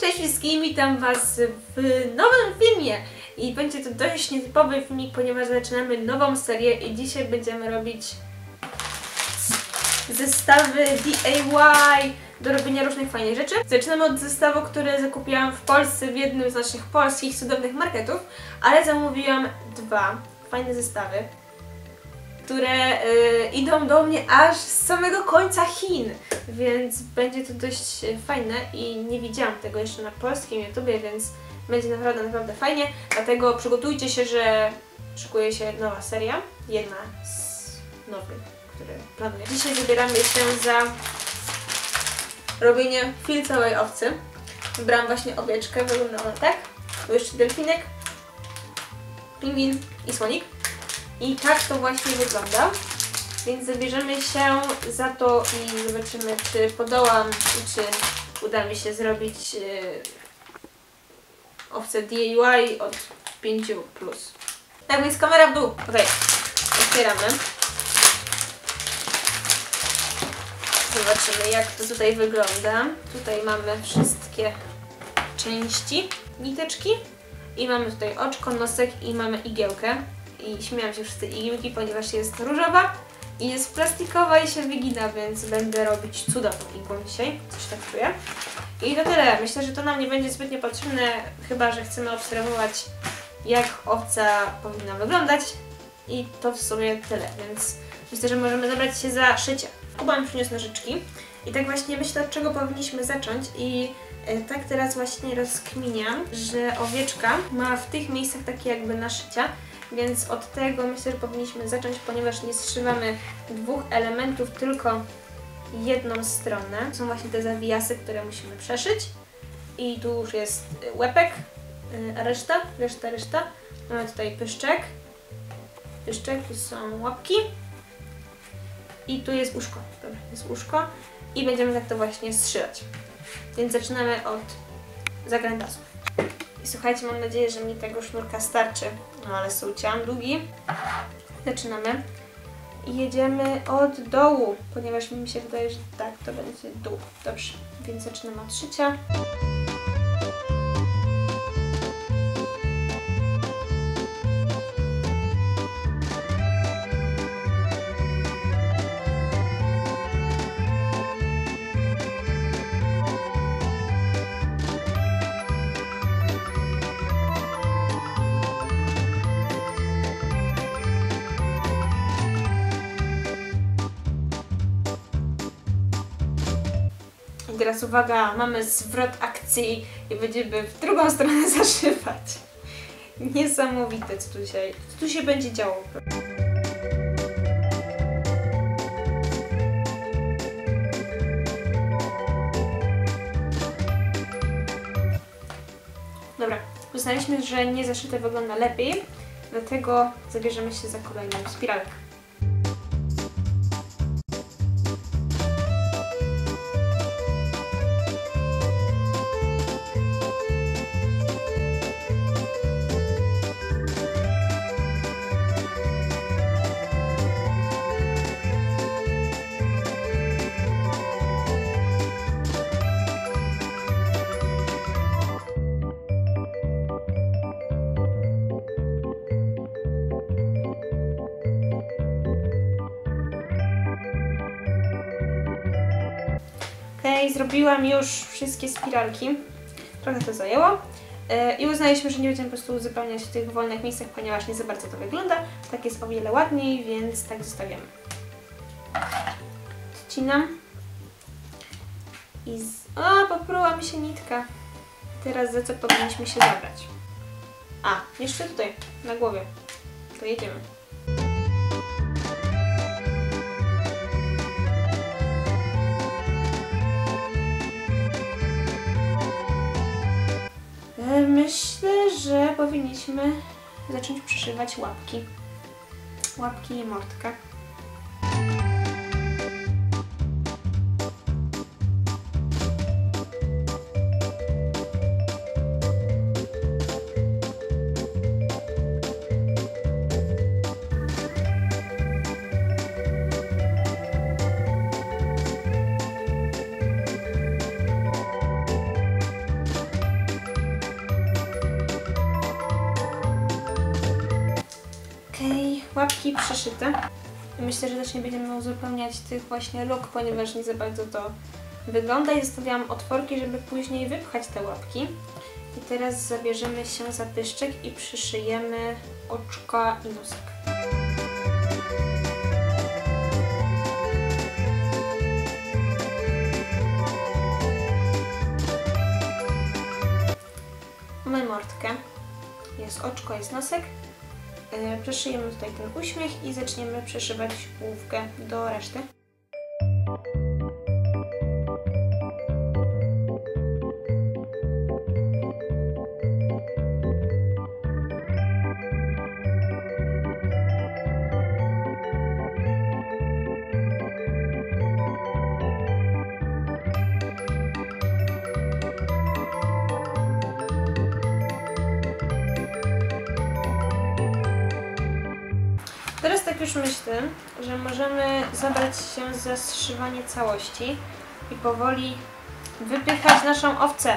Cześć wszystkim, witam Was w nowym filmie i będzie to dość nietypowy filmik, ponieważ zaczynamy nową serię i dzisiaj będziemy robić zestawy DIY do robienia różnych fajnych rzeczy. Zaczynamy od zestawu, który zakupiłam w Polsce w jednym z naszych polskich cudownych marketów, ale zamówiłam dwa fajne zestawy, które y, idą do mnie aż z samego końca Chin, więc będzie to dość fajne i nie widziałam tego jeszcze na polskim YouTubie, więc będzie naprawdę, naprawdę fajnie, dlatego przygotujcie się, że szykuje się nowa seria, jedna z nowych, które planuję. Dzisiaj zabieramy się za robienie fil całej owcy. Wybrałam właśnie owieczkę, wygląda ona tak, tu jeszcze delfinek, pingwin i słonik. I tak to właśnie wygląda. Więc zabierzemy się za to i zobaczymy, czy podołam i czy uda mi się zrobić yy, owce DIY od 5 plus. Tak więc kamera w dół. Okej, otwieramy. Zobaczymy jak to tutaj wygląda. Tutaj mamy wszystkie części, niteczki. I mamy tutaj oczko, nosek i mamy igiełkę i śmiałam się wszyscy igiełki, ponieważ jest różowa i jest plastikowa i się wygina, więc będę robić cuda tą igłą dzisiaj, coś tak czuję. I to tyle. Myślę, że to nam nie będzie zbytnio potrzebne, chyba że chcemy obserwować jak owca powinna wyglądać i to w sumie tyle, więc myślę, że możemy zabrać się za szycie. Kuba mi przyniósł nożyczki i tak właśnie myślę, od czego powinniśmy zacząć i e, tak teraz właśnie rozkminiam, że owieczka ma w tych miejscach takie jakby naszycia, więc od tego myślę, że powinniśmy zacząć, ponieważ nie zszywamy dwóch elementów, tylko jedną stronę. Są właśnie te zawijasy, które musimy przeszyć. I tu już jest łepek, a reszta, reszta, reszta. Mamy tutaj pyszczek. Pyszczek, tu są łapki. I tu jest uszko. Dobra, jest uszko. I będziemy tak to właśnie zszywać. Więc zaczynamy od zagrandasów. I słuchajcie, mam nadzieję, że mi tego sznurka starczy. No ale suciam długi. Zaczynamy. I jedziemy od dołu, ponieważ mi się wydaje, że tak, to będzie dół. Dobrze, więc zaczynamy od szycia. Teraz uwaga, mamy zwrot akcji i będziemy w drugą stronę zaszywać. Niesamowite, co tu się, co tu się będzie działo. Dobra, uznaliśmy, że niezaszyte wygląda lepiej, dlatego zabierzemy się za kolejną spiralkę. Okej, zrobiłam już wszystkie spiralki. Trochę to zajęło. Yy, I uznaliśmy, że nie będziemy po prostu uzupełniać w tych wolnych miejscach, ponieważ nie za bardzo to wygląda. Tak jest o wiele ładniej, więc tak zostawiamy. Odcinam. I z... O, popruła mi się nitka. Teraz za co powinniśmy się zabrać? A, jeszcze tutaj, na głowie. To jedziemy. Że powinniśmy zacząć przyszywać łapki. Łapki i mordkę. Łapki przyszyte. Myślę, że też nie będziemy uzupełniać tych właśnie luk, ponieważ nie za bardzo to wygląda i zostawiałam otworki, żeby później wypchać te łapki. I teraz zabierzemy się za pyszczek i przyszyjemy oczka i nosek. Mamy mordkę, jest oczko, jest nosek. Yy, Przeszyjemy tutaj ten uśmiech i zaczniemy przeszywać główkę do reszty. Teraz tak już myślę, że możemy zabrać się za zszywanie całości i powoli wypychać naszą owcę.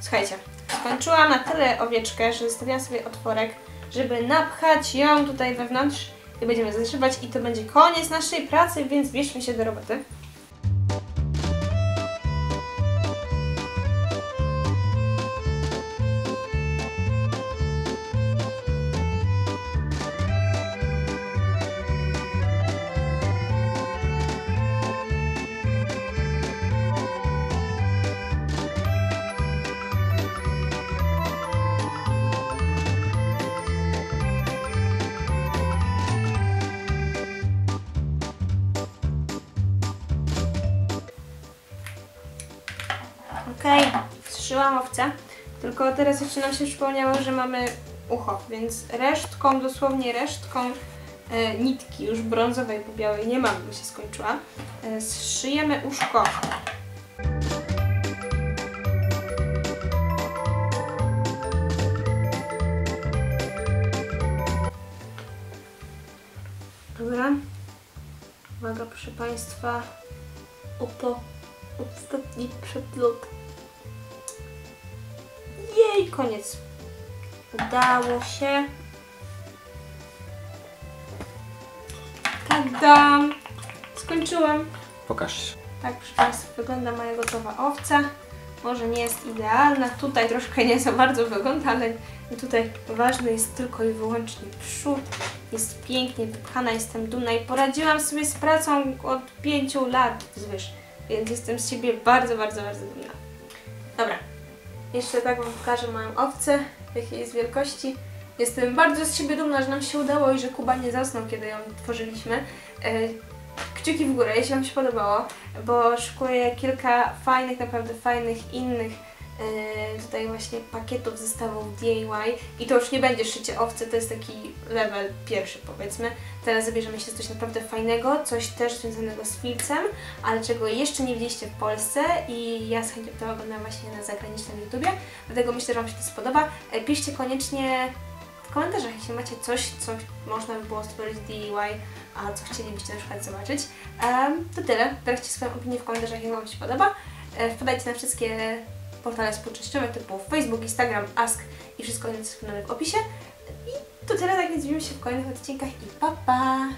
Słuchajcie. Skończyłam na tyle owieczkę, że zostawiłam sobie otworek, żeby napchać ją tutaj wewnątrz i będziemy zaszywać i to będzie koniec naszej pracy, więc bierzmy się do roboty. Okej, zszyłam owcę. Tylko teraz jeszcze nam się przypomniało, że mamy ucho, więc resztką, dosłownie resztką e, nitki już brązowej, bo białej nie mam, bo się skończyła. E, zszyjemy uszko. Dobra. Uwaga, proszę Państwa. Oto ostatni przeplot. Koniec. Udało się. Tadam! Skończyłam. Pokaż się. Tak, proszę Państwa, wygląda moja gotowa owca. Może nie jest idealna, tutaj troszkę nie za bardzo wygląda, ale tutaj ważny jest tylko i wyłącznie przód. Jest pięknie wypchana, jestem dumna i poradziłam sobie z pracą od pięciu lat zwyż, więc jestem z siebie bardzo, bardzo, bardzo dumna. Dobra, jeszcze tak Wam pokażę moją owcę, jakiej jest wielkości. Jestem bardzo z siebie dumna, że nam się udało i że Kuba nie zasnął, kiedy ją tworzyliśmy. E, kciuki w górę, jeśli Wam się podobało, bo szykuję kilka fajnych, naprawdę fajnych, innych tutaj właśnie pakietów, zestawów DIY i to już nie będzie szycie owcy, to jest taki level pierwszy powiedzmy. Teraz zabierzemy się za coś naprawdę fajnego, coś też związanego z filcem, ale czego jeszcze nie widzieliście w Polsce i ja z chęcią to oglądam właśnie na zagranicznym YouTubie, dlatego myślę, że Wam się to spodoba. E, Piszcie koniecznie w komentarzach, jeśli macie coś, co można by było stworzyć DIY, a co chcielibyście na przykład zobaczyć. To tyle. Dajcie swoją opinię w komentarzach, jak Wam się podoba. E, Wpadajcie na wszystkie portale społecznościowe typu Facebook, Instagram, Ask i wszystko jest w opisie. I to tyle, tak więc widzimy się w kolejnych odcinkach i pa pa!